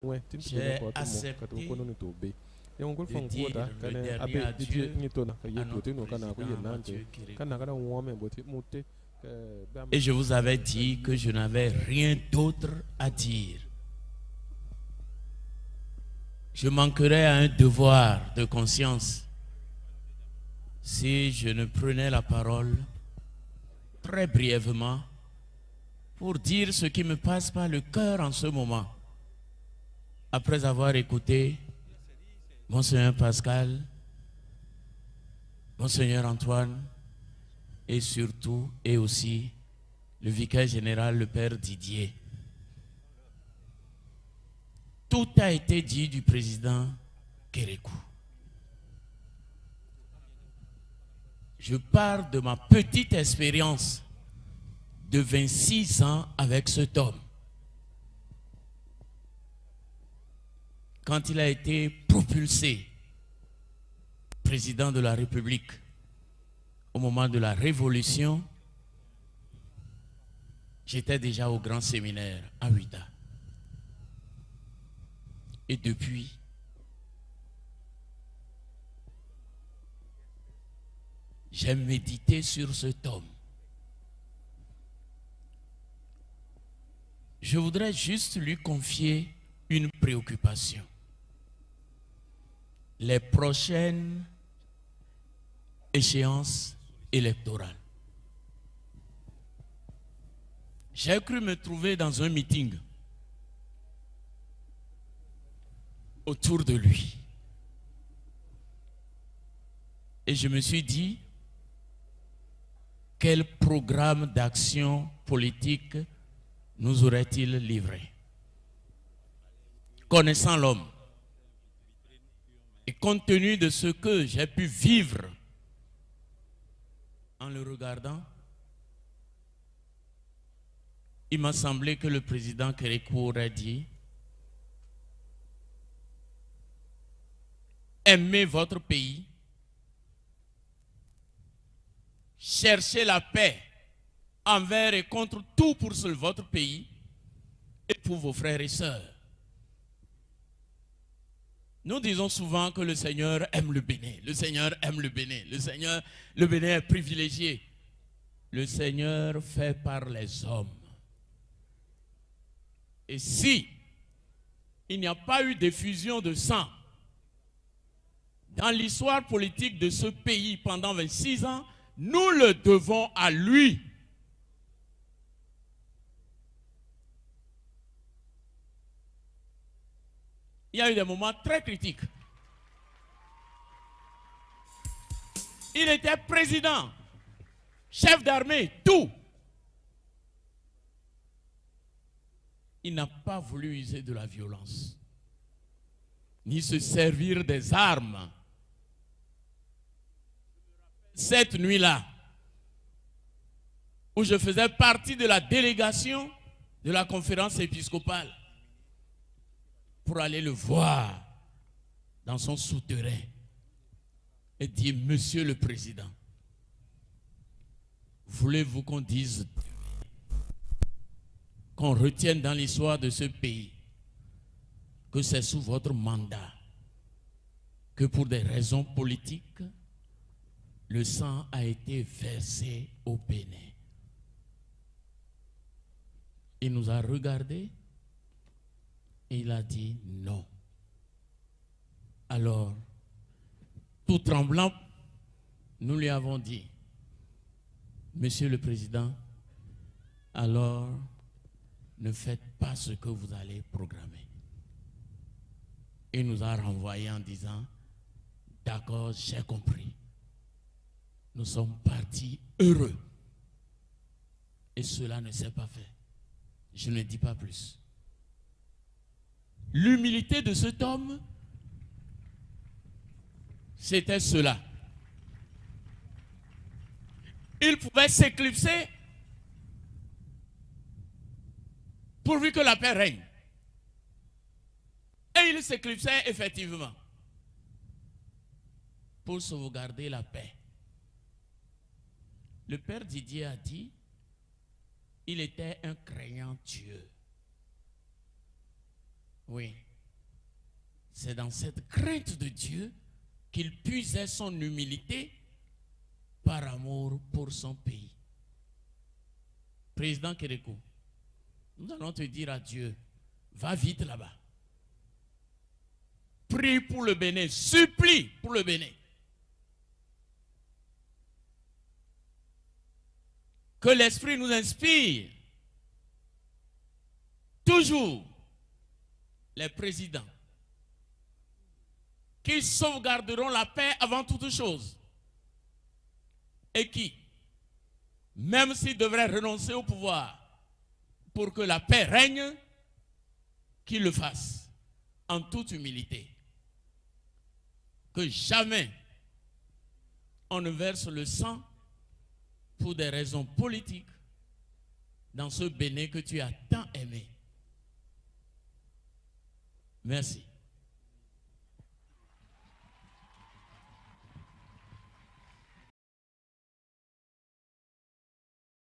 J'ai accepté de dire le dernier adieu à notre président Mathieu Kérékou. Et je vous avais dit que je n'avais rien d'autre à dire. Je manquerais à un devoir de conscience si je ne prenais la parole très brièvement pour dire ce qui me passe par le cœur en ce moment. Après avoir écouté Monseigneur Pascal, Monseigneur Antoine, et surtout et aussi le vicaire général, le Père Didier. Tout a été dit du président Kérékou. Je pars de ma petite expérience de 26 ans avec cet homme. Quand il a été propulsé président de la République, au moment de la Révolution, j'étais déjà au grand séminaire à Ouida. Et depuis, j'ai médité sur cet homme. Je voudrais juste lui confier une préoccupation. Les prochaines échéances électorale. J'ai cru me trouver dans un meeting autour de lui. Et je me suis dit, quel programme d'action politique nous aurait-il livré? Connaissant l'homme, et compte tenu de ce que j'ai pu vivre en le regardant, il m'a semblé que le président Kérékou aurait dit Aimez votre pays, cherchez la paix envers et contre tout pour votre pays et pour vos frères et sœurs. Nous disons souvent que le Seigneur aime le béné. Le Seigneur aime le béné. Le Seigneur, le béné est privilégié. Le Seigneur fait par les hommes. Et si il n'y a pas eu d'effusion de sang dans l'histoire politique de ce pays pendant 26 ans, nous le devons à lui. Il y a eu des moments très critiques. Il était président, chef d'armée, tout. Il n'a pas voulu user de la violence, ni se servir des armes. Cette nuit-là, où je faisais partie de la délégation de la conférence épiscopale, pour aller le voir dans son souterrain et dire, Monsieur le Président, voulez-vous qu'on dise, qu'on retienne dans l'histoire de ce pays que c'est sous votre mandat que pour des raisons politiques, le sang a été versé au Bénin. Il nous a regardés et il a dit non. Alors, tout tremblant, nous lui avons dit, Monsieur le Président, alors ne faites pas ce que vous allez programmer. Il nous a renvoyé en disant, d'accord, j'ai compris. Nous sommes partis heureux. Et cela ne s'est pas fait. Je ne dis pas plus. L'humilité de cet homme, c'était cela. Il pouvait s'éclipser pourvu que la paix règne. Et il s'éclipsait effectivement pour sauvegarder la paix. Le père Didier a dit, il était un craignant Dieu. Oui. c'est dans cette crainte de Dieu qu'il puisait son humilité par amour pour son pays. Président Kérékou, nous allons te dire à Dieu, va vite là-bas. Prie pour le Bénin, supplie pour le Bénin. Que l'Esprit nous inspire. Toujours les présidents qui sauvegarderont la paix avant toute chose et qui, même s'ils devraient renoncer au pouvoir pour que la paix règne, qu'ils le fassent en toute humilité. Que jamais on ne verse le sang pour des raisons politiques dans ce Bénin que tu as tant aimé. Merci.